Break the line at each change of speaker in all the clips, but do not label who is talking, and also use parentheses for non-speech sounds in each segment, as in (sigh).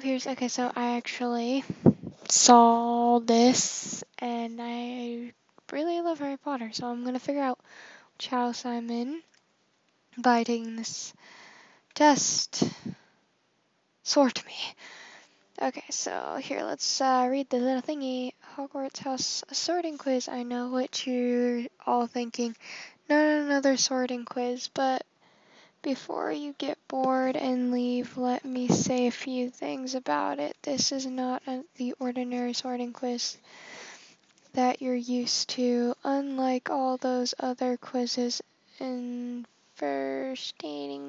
of Heroes. Okay, so I actually saw this and I really love Harry Potter, so I'm gonna figure out which house I'm in by taking this test. Sort me. Okay, so here, let's uh, read the little thingy. Hogwarts House sorting quiz. I know what you're all thinking. Not another sorting quiz, but before you get bored and leave, let me say a few things about it. This is not a, the ordinary sorting quiz that you're used to. Unlike all those other quizzes infestating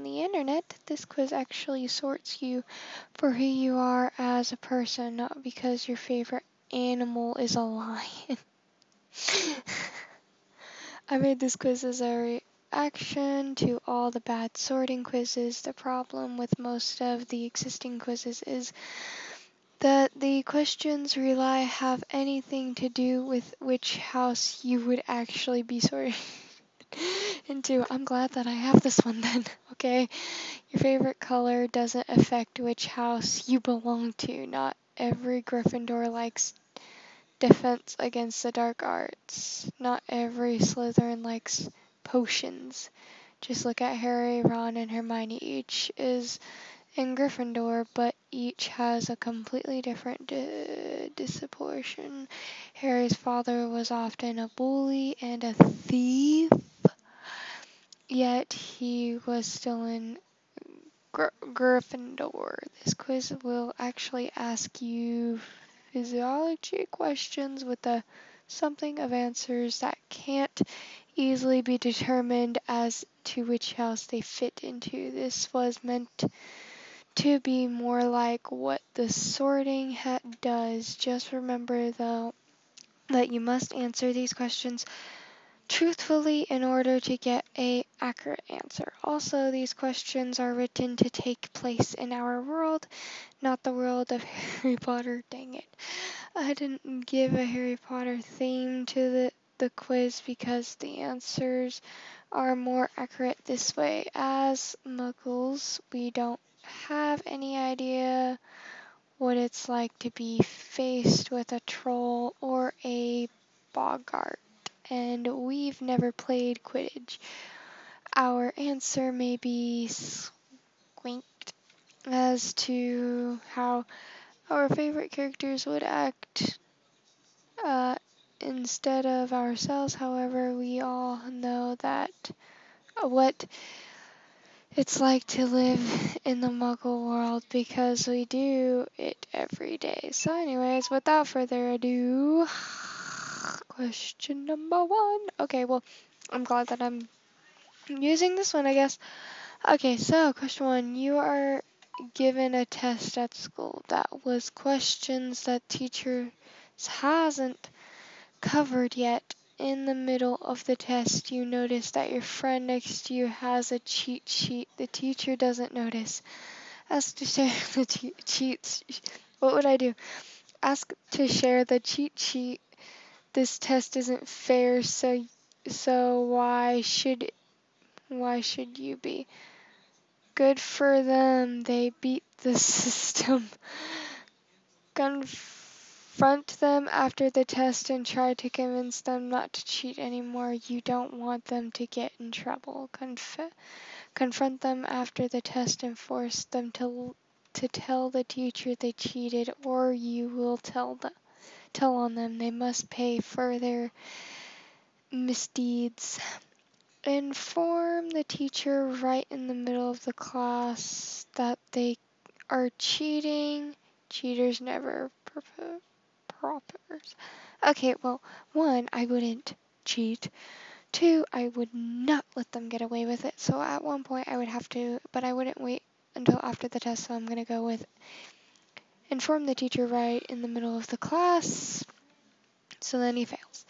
the internet, this quiz actually sorts you for who you are as a person, not because your favorite animal is a lion. (laughs) I made this quiz as a action to all the bad sorting quizzes. The problem with most of the existing quizzes is that the questions rely have anything to do with which house you would actually be sorted (laughs) into. I'm glad that I have this one then, (laughs) okay? Your favorite color doesn't affect which house you belong to. Not every Gryffindor likes defense against the dark arts. Not every Slytherin likes potions. Just look at Harry, Ron, and Hermione. Each is in Gryffindor, but each has a completely different di disproportion. Harry's father was often a bully and a thief, yet he was still in Gr Gryffindor. This quiz will actually ask you physiology questions with a something of answers that can't easily be determined as to which house they fit into. This was meant to be more like what the sorting hat does. Just remember though that you must answer these questions truthfully in order to get a accurate answer. Also, these questions are written to take place in our world, not the world of (laughs) Harry Potter. Dang it. I didn't give a Harry Potter theme to the, the quiz because the answers are more accurate this way. As muggles, we don't have any idea what it's like to be faced with a troll or a boggart and we've never played Quidditch. Our answer may be squinked as to how our favorite characters would act uh, instead of ourselves. However, we all know that what it's like to live in the muggle world because we do it every day. So anyways, without further ado, question number one. Okay, well, I'm glad that I'm using this one, I guess. Okay, so question one. You are given a test at school that was questions that teacher hasn't covered yet. In the middle of the test, you notice that your friend next to you has a cheat sheet the teacher doesn't notice. Ask to share (laughs) the cheat What would I do? Ask to share the cheat sheet this test isn't fair, so so why should why should you be? Good for them. They beat the (laughs) system. Confront them after the test and try to convince them not to cheat anymore. You don't want them to get in trouble. Conf confront them after the test and force them to to tell the teacher they cheated or you will tell them tell on them. They must pay for their misdeeds. Inform the teacher right in the middle of the class that they are cheating. Cheaters never propers. Okay, well, one, I wouldn't cheat. Two, I would not let them get away with it. So at one point I would have to, but I wouldn't wait until after the test, so I'm going to go with inform the teacher right in the middle of the class. So then he fails.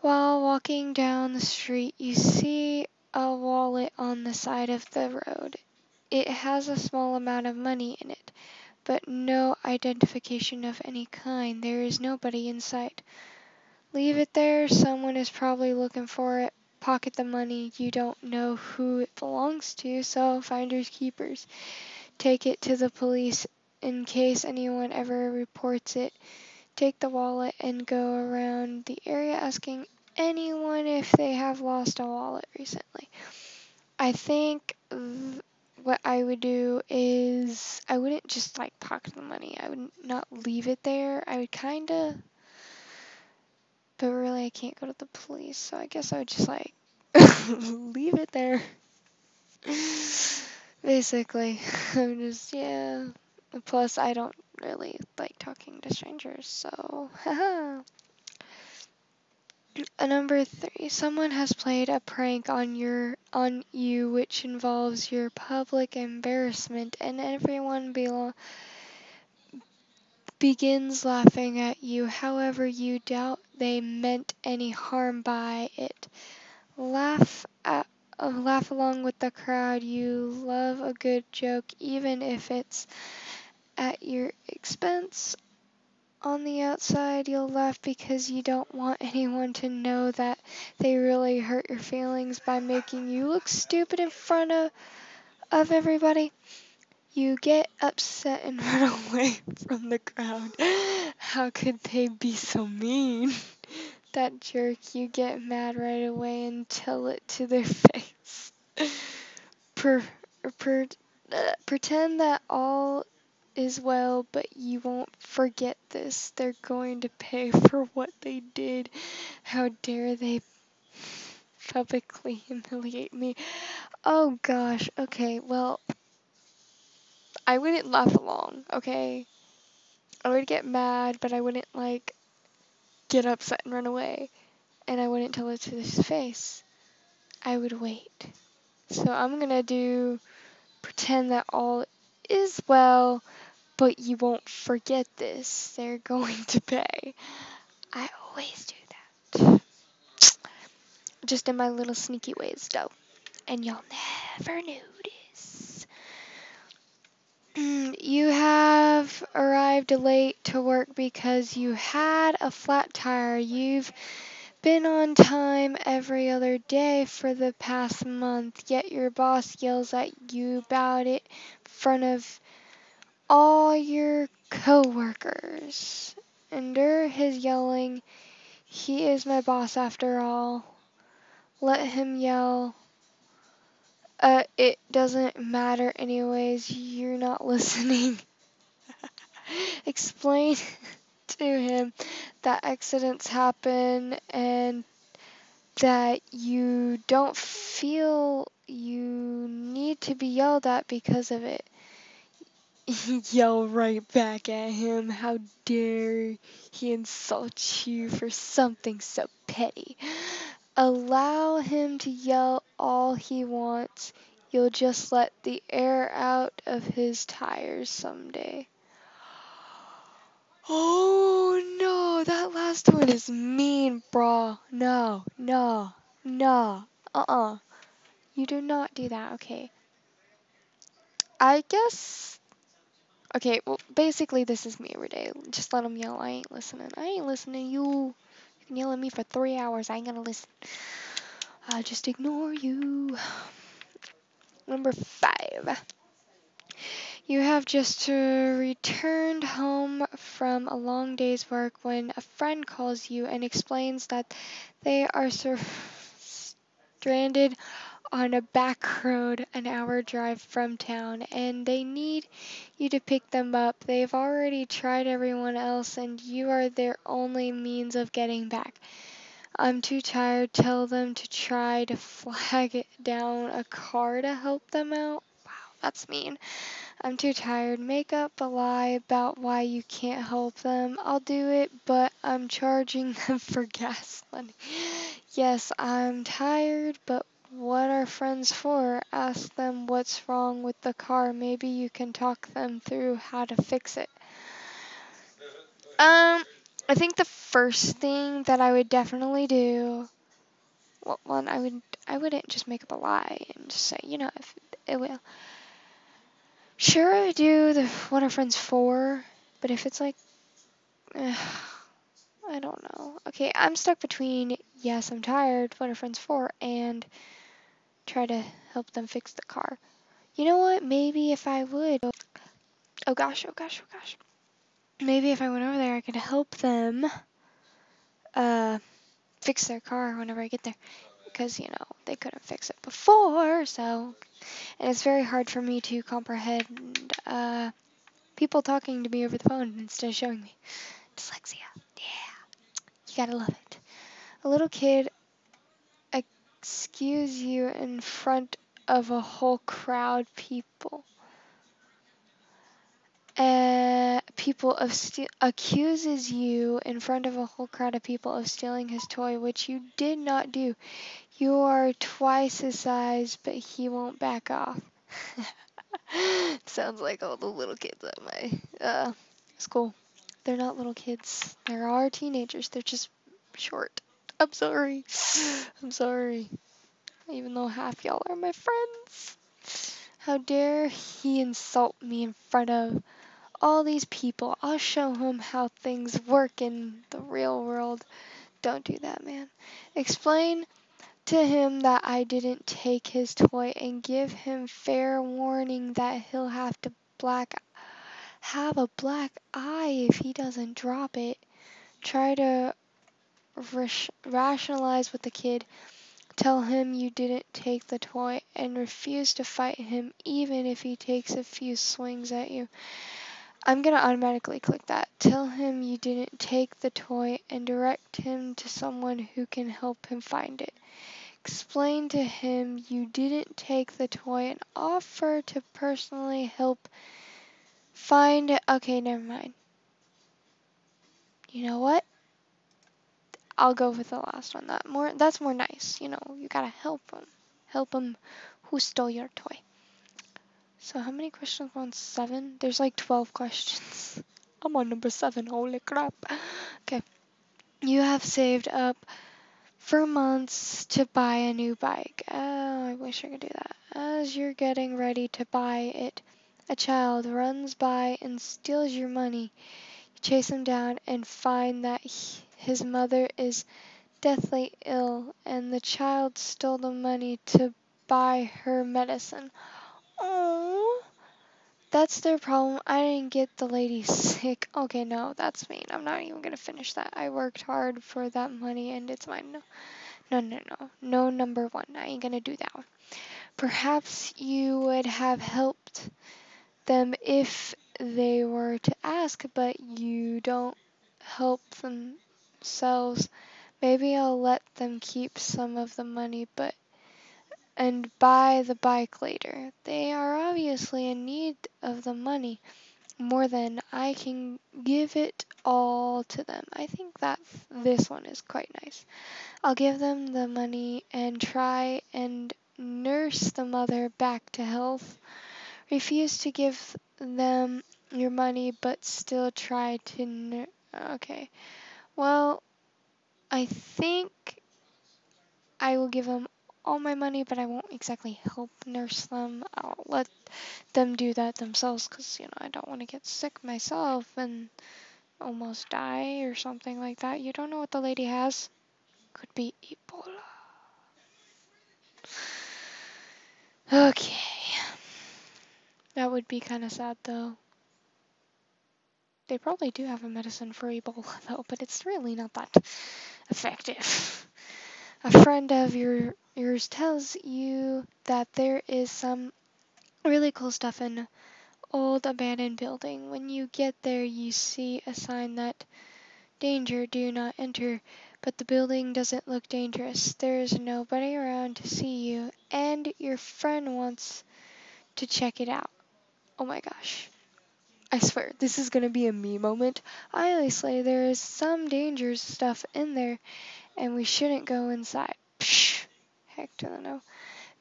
While walking down the street, you see a wallet on the side of the road. It has a small amount of money in it, but no identification of any kind. There is nobody in sight. Leave it there. Someone is probably looking for it. Pocket the money. You don't know who it belongs to, so finders keepers. Take it to the police in case anyone ever reports it. Take the wallet and go around the area asking anyone if they have lost a wallet recently. I think th- what I would do is I wouldn't just like pocket the money. I would not leave it there. I would kind of, but really I can't go to the police, so I guess I would just like (laughs) leave it there. (laughs) Basically, (laughs) I'm just yeah. Plus, I don't really like talking to strangers, so. (laughs) Uh, Number three, someone has played a prank on your on you which involves your public embarrassment and everyone belo- begins laughing at you. However, you doubt they meant any harm by it. Laugh at laugh along with the crowd. You love a good joke even if it's at your expense. On the outside, you'll laugh because you don't want anyone to know that they really hurt your feelings by making you look stupid in front of, of everybody. You get upset and (laughs) run away from the crowd. How could they be so mean? (laughs) That jerk, you get mad right away and tell it to their (laughs) face. Per, per, uh, pretend that all is well, but you won't forget this. They're going to pay (laughs) for what they did. How dare they publicly (laughs) humiliate me? Oh gosh, okay, well, I wouldn't laugh along, okay? I would get mad, but I wouldn't like get upset and run away. And I wouldn't tell it to his face. I would wait. So I'm gonna do pretend that all is well, but you won't forget this. They're going to pay. I always do that. Just in my little sneaky ways, though. And you'll never notice. Mm, you have arrived late to work because you had a flat tire. You've been on time every other day for the past month, yet your boss yells at you about it in front of all your coworkers. Endure his yelling. He is my boss after all. Let him yell. Uh, it doesn't matter anyways. You're not (laughs) listening. (laughs) Explain (laughs) to him that accidents happen and that you don't feel you need to be yelled at because of it. (laughs) Yell right back at him. How dare he insult you for something so petty? Allow him to yell all he wants. You'll just let the air out of his tires someday. (gasps) Oh no, that last one is mean, brah. No, no, no. Uh-uh. You do not do that, okay. I guess... Okay, well, basically this is me every day. Just let them yell. I ain't listening. I ain't listening to you. You can yell at me for three hours. I ain't gonna listen. I'll just ignore you. Number five. You have just uh, returned home from a long day's work when a friend calls you and explains that they are sur- stranded on a back road an hour drive from town and they need you to pick them up. They've already tried everyone else and you are their only means of getting back. I'm too tired. Tell them to try to flag down a car to help them out. Wow, that's mean. I'm too tired. Make up a lie about why you can't help them. I'll do it, but I'm charging (laughs) them for gas money. Yes, I'm tired, but what are friends for? Ask them what's wrong with the car. Maybe you can talk them through how to fix it. Um, I think the first thing that I would definitely do, well, one, I would, I wouldn't just make up a lie and just say, you know, if it will. Sure, I do the what are friends for, but if it's like, uh, I don't know. Okay, I'm stuck between yes, I'm tired, what are friends for, and try to help them fix the car. You know what? Maybe if I would, oh gosh, oh gosh, oh gosh. Maybe if I went over there, I could help them uh, fix their car whenever I get there. Because, you know, they couldn't fix it before, so. And it's very hard for me to comprehend uh, people talking to me over the phone instead of showing me. Dyslexia. Gotta love it. A little kid excuse you in front of a whole crowd people. Uh, people of ste- accuses you in front of a whole crowd of people of stealing his toy, which you did not do. You are twice his size, but he won't back off. (laughs) Sounds like all the little kids at my uh, school. They're not little kids. There are teenagers. They're just short. I'm sorry. I'm sorry. Even though half y'all are my friends. How dare he insult me in front of all these people? I'll show him how things work in the real world. Don't do that, man. Explain to him that I didn't take his toy and give him fair warning that he'll have to black have a black eye if he doesn't drop it. Try to rationalize with the kid. Tell him you didn't take the toy and refuse to fight him even if he takes a few swings at you. I'm going to automatically click that. Tell him you didn't take the toy and direct him to someone who can help him find it. Explain to him you didn't take the toy and offer to personally help find. Okay, never mind. You know what? I'll go with the last one. That more that's more nice. You know, you gotta help them. Help them who stole your toy. So how many questions on seven? There's like 12 questions. (laughs) I'm on number seven. Holy crap. Okay. You have saved up for months to buy a new bike. Oh, I wish I could do that. As you're getting ready to buy it, a child runs by and steals your money. You chase him down and find that his mother is deathly ill, and the child stole the money to buy her medicine. Oh, that's their problem. I didn't get the lady sick. Okay, no, that's mean. I'm not even gonna finish that. I worked hard for that money, and it's mine. No, no, no, no. No number one. I ain't gonna do that one. Perhaps you would have helped them if they were to ask, but you don't help themselves. Maybe I'll let them keep some of the money, but and buy the bike later. They are obviously in need of the money more than I can give it all to them. I think that this one is quite nice. I'll give them the money and try and nurse the mother back to health. Refuse to give them your money, but still try to. Okay. Well, I think I will give them all my money, but I won't exactly help nurse them. I'll let them do that themselves because, you know, I don't want to get sick myself and almost die or something like that. You don't know what the lady has? Could be Ebola. Okay. That would be kind of sad though. They probably do have a medicine for Ebola (laughs) though, but it's really not that effective. A friend of your yours tells you that there is some really cool stuff in old abandoned building. When you get there, you see a sign that danger, do not enter. But the building doesn't look dangerous. There is nobody around to see you, and your friend wants to check it out. Oh my gosh. I swear, this is gonna be a me moment. I always say there is some dangerous stuff in there, and we shouldn't go inside. Psh, heck the no.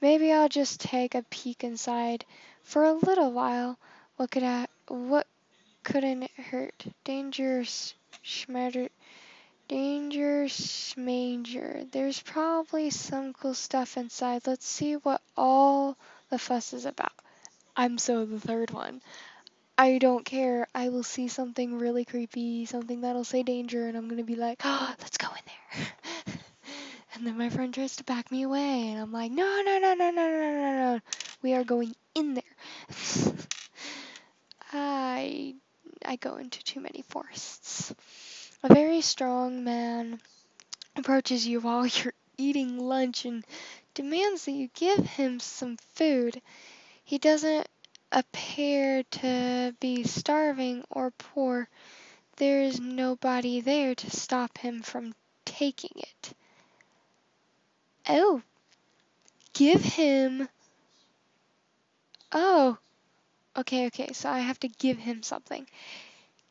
Maybe I'll just take a peek inside for a little while. What could I? What couldn't it hurt? Dangerous schmatter. dangerous schmanger. There's probably some cool stuff inside. Let's see what all the fuss is about. I'm so the third one. I don't care. I will see something really creepy, something that'll say danger, and I'm gonna be like, oh, let's go in there. (laughs) and then my friend tries to back me away, and I'm like, no, no, no, no, no, no, no, no. We are going in there. (laughs) ah, I go into too many forests. A very strong man approaches you while (laughs) you're eating lunch and demands that you give him some food. He doesn't appear to be starving or poor. There is nobody there to stop him from taking it. Oh, give him. Oh, okay, okay, so I have to give him something.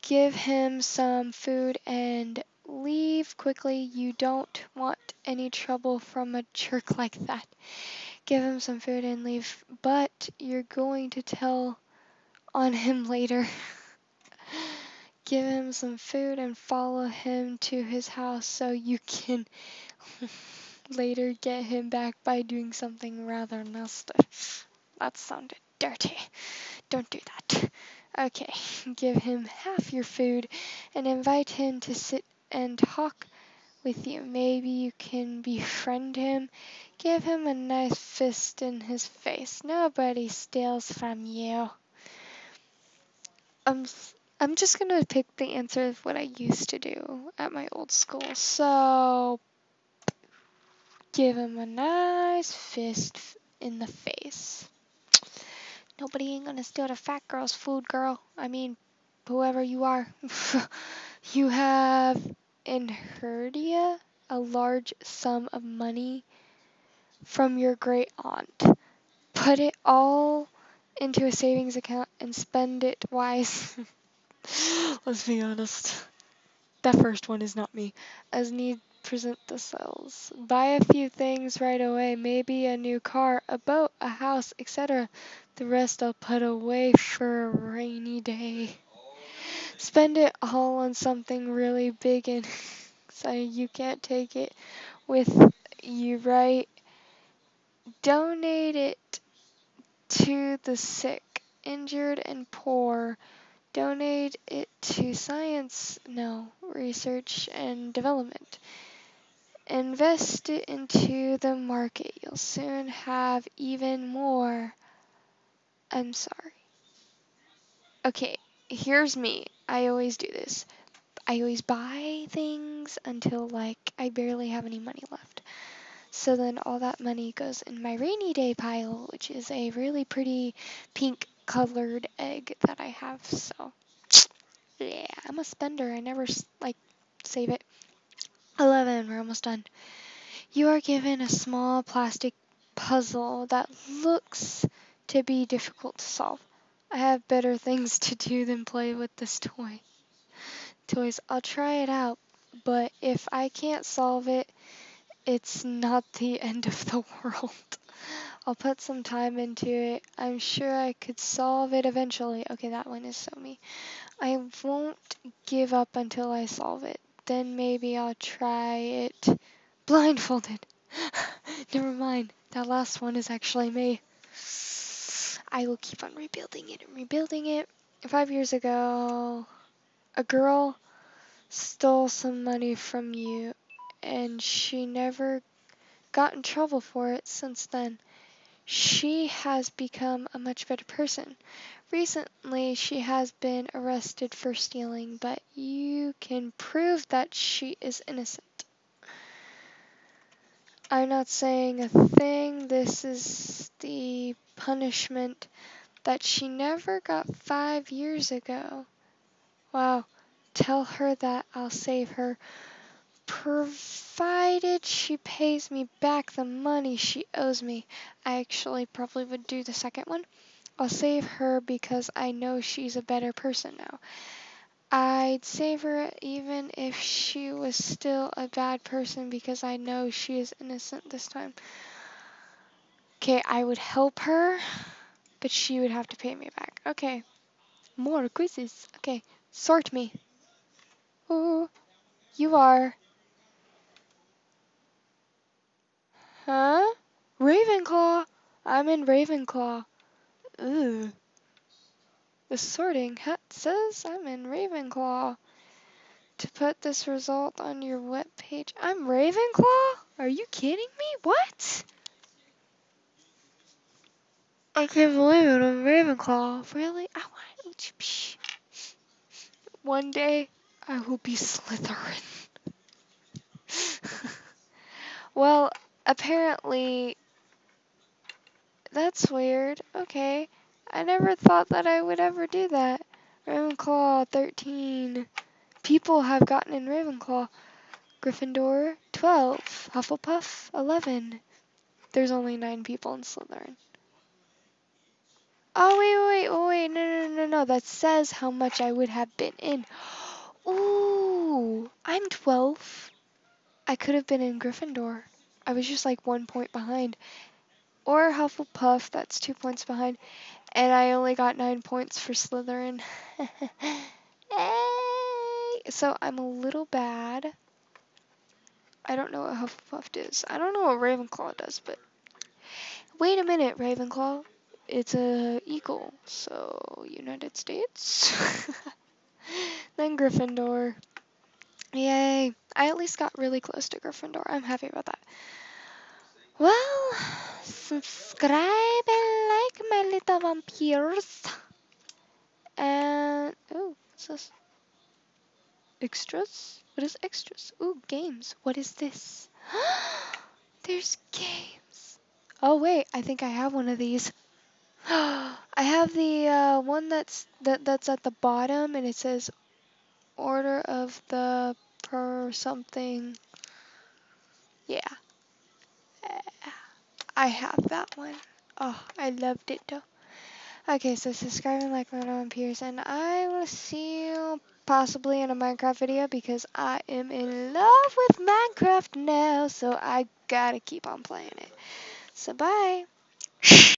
Give him some food and leave quickly. You don't want any trouble from a jerk like that. Give him some food and leave, but you're going to tell on him later. (laughs) Give him some food and follow him to his house so you can (laughs) later get him back by doing something rather nasty. That sounded dirty. Don't do that. Okay, (laughs) give him half your food and invite him to sit and talk with you. Maybe you can befriend him. Give him a nice fist in his face. Nobody steals from you. I'm, I'm just going to pick the answer of what I used to do at my old school. So, give him a nice fist in the face. Nobody ain't gonna steal the fat girl's food, girl. I mean, whoever you are. (laughs) you have inherited a large sum of money from your great aunt. Put it all into a savings account and spend it wisely. (laughs) Let's be honest. That first one is not me. As need present themselves. Buy a few things right away, maybe a new car, a boat, a house, etc. The rest I'll put away for a rainy day. Spend it all on something really big and (laughs) so you can't take it with you, right? Donate it to the sick, injured, and poor. Donate it to science, no, research and development. Invest it into the market. You'll soon have even more. I'm sorry. Okay, here's me. I always do this. I always buy things until like I barely have any money left. So then all that money goes in my rainy day pile, which is a really pretty pink colored egg that I have. So yeah, I'm a spender. I never like save it. 11. We're almost done. You are given a small plastic puzzle that looks to be difficult to solve. I have better things to do than play with this toy. Toys, I'll try it out, but if I can't solve it, it's not the (laughs) end of the world. (laughs) I'll put some time into it. I'm sure I could solve it eventually. Okay, that one is so me. I won't give up until I solve it then maybe I'll try it blindfolded. (laughs) Never mind, that last one is actually me. I will keep on rebuilding it and rebuilding it. Five years ago, a girl stole some money from you and she never got in trouble for it since then. She has become a much better person. Recently, she has been arrested for stealing, but you can prove that she is innocent. I'm not saying a thing. This is the punishment that she never got five years ago. Wow. Tell her that I'll save her, provided she pays me back the money she owes me. I actually probably would do the second one. I'll save her because I know she's a better person now. I'd save her even if she was still a bad person because I know she is innocent this time. Okay, I would help her, but she would have to pay me back. Okay, more quizzes. Okay, sort me. Ooh, you are. Huh? Ravenclaw. I'm in Ravenclaw. Ooh. The sorting hat says I'm in Ravenclaw. To put this result on your web page, I'm Ravenclaw? Are you kidding me? What? I can't believe it, I'm Ravenclaw. Really? I want to pee. one day I will be Slytherin. (laughs) well, apparently that's weird. Okay. I never thought that I would ever do that. Ravenclaw 13. People have gotten in Ravenclaw. Gryffindor 12. Hufflepuff 11. There's only 9 people in Slytherin. Oh, wait, wait, wait, wait, no, no, no, no. That says how much I would have been in. Ooh, I'm 12. I could have been in Gryffindor. I was just like one point behind. Or Hufflepuff, that's two points behind. And I only got nine points for Slytherin. (laughs) so I'm a little bad. I don't know what Hufflepuff does. I don't know what Ravenclaw does, but... Wait a minute, Ravenclaw. It's a eagle, so United States. (laughs) then Gryffindor. Yay. I at least got really close to Gryffindor. I'm happy about that. Well, subscribe and like my little vampires. And, oh, what's this? Extras? What is extras? Ooh, games. What is this? (gasps) There's games. Oh, wait, I think I have one of these. (gasps) I have the uh, one that's that that's at the bottom and it says order of the per something. Yeah. I have that one. Oh, I loved it though. Okay, so subscribe and like my on Pierce, and I will see you possibly in a Minecraft video because I am in love with Minecraft now, so I gotta keep on playing it. So bye.